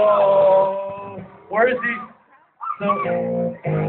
Oh, where is he? So,